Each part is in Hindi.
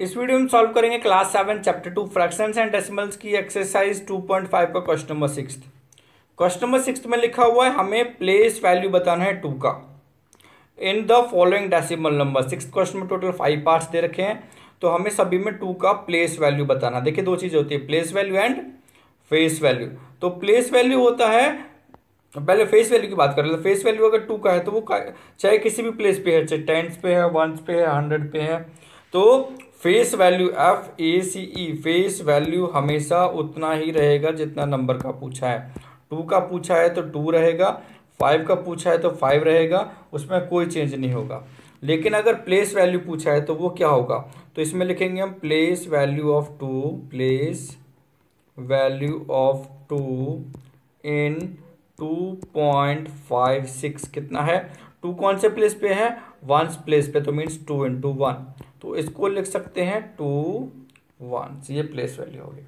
इस वीडियो में सॉल्व करेंगे class seven chapter two fractions and decimals की एक्सरसाइज टू पॉइंट फाइव का question number six question number six में लिखा हुआ है, हमें प्लेस वैल्यू बताना है टू का। In the following decimal number six question में टोटल फाइव पार्ट्स दे रखे हैं तो हमें सभी में टू का प्लेस वैल्यू बताना देखिए दो चीज़ होती है place value and face value तो प्लेस वैल्यू होता है, पहले फेस वैल्यू की बात कर फेस वैल्यू अगर टू का है तो वो चाहे किसी भी प्लेस पे है, चाहे टेंस पे है वंस पे है हंड्रेड पे है तो face value F A C E face value हमेशा उतना ही रहेगा जितना नंबर का पूछा है। टू का पूछा है तो टू रहेगा फाइव का पूछा है तो फाइव रहेगा, उसमें कोई चेंज नहीं होगा। लेकिन अगर प्लेस वैल्यू पूछा है तो वो क्या होगा? तो इसमें लिखेंगे हम place value of two place value of two in two point five six कितना है? टू कौन से प्लेस पे है? वंस प्लेस पे तो मीन्स टू इंटू वन तो इसको लिख सकते हैं टू वन ये प्लेस वैल्यू हो गया।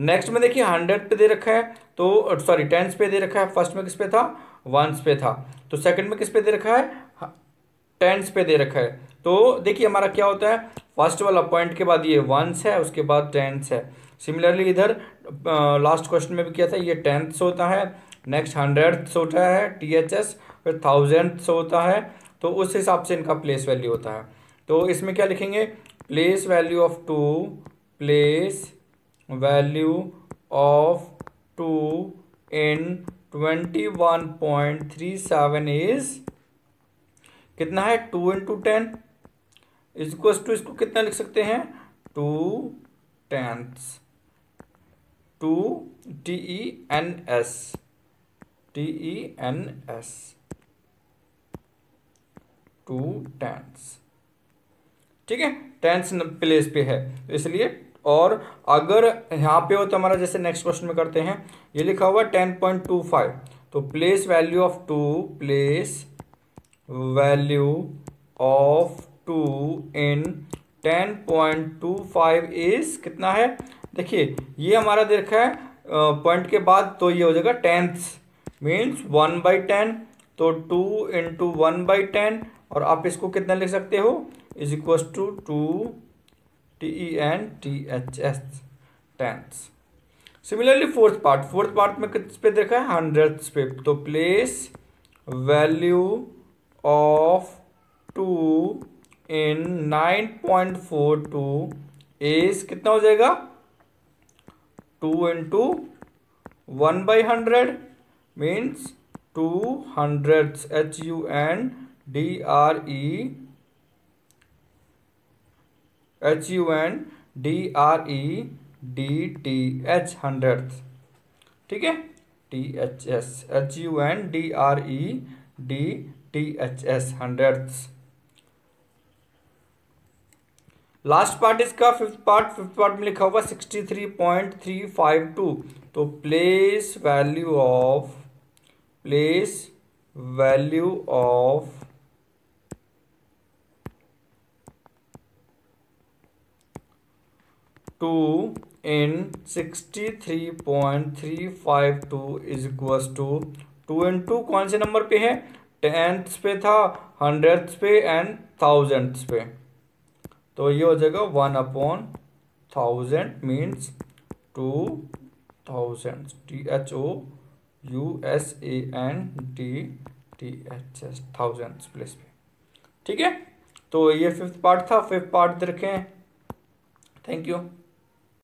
नेक्स्ट में देखिए हंड्रेड पे दे रखा है तो सॉरी टेंस पे दे रखा है। फ़र्स्ट में किस पे था? वंस पे था। तो सेकंड में किस पे दे रखा है? टेंस पे दे रखा है। तो देखिए, हमारा क्या होता है? फ़र्स्ट वाला पॉइंट के बाद ये वंस है, उसके बाद टेंस है। सिमिलरली इधर लास्ट क्वेश्चन में भी किया था, ये टेंथ होता है। नेक्स्ट हंड्रेड होता है टी एच एस फिर थाउज़ेंड होता है तो उस हिसाब से इनका प्लेस वैल्यू होता है। तो इसमें क्या लिखेंगे? Place value of two place value of two in twenty one point three seven is कितना है? Two into ten equal to इसको कितना लिख सकते हैं? Two tenths two T E N S T E N S two tens ठीक है? टेंस प्लेस पे है। तो इसलिए, और अगर यहाँ पे हो तो हमारा जैसे नेक्स्ट क्वेश्चन में करते हैं, ये लिखा हुआ टेन पॉइंट टू फाइव तो place value of two place value of two in ten point two five is कितना है? देखिए, ये हमारा देखा है पॉइंट के बाद तो ये हो जाएगा tenth means one by ten तो two into one by ten और आप इसको कितना लिख सकते हो? Is equal to two T N T H S tens similarly fourth part fourth part में किस पे देखा है? हंड्रेड पे. तो place value of two in nine point four two is कितना हो जाएगा? Two into one by hundred means two hundreds, H U N D R E H U N D R E D T H hundreds. ठीक है? T H S H U N D R E D T H S hundreds last part इसका फिफ्थ पार्ट फिफ्थ पार्ट में लिखा हुआ sixty three point three five two तो place value of place value of two in sixty three point three five two two in two कौन से नंबर पे है? टेंथ पे था हंड्रेड पे एंड थाउज़ेंड पे। तो ये हो जाएगा one upon thousand means two thousand T H O U S A N T T H S thousand place पे ठीक है? तो ये फिफ्थ पार्ट था फिफ्थ पार्ट रखें थैंक यू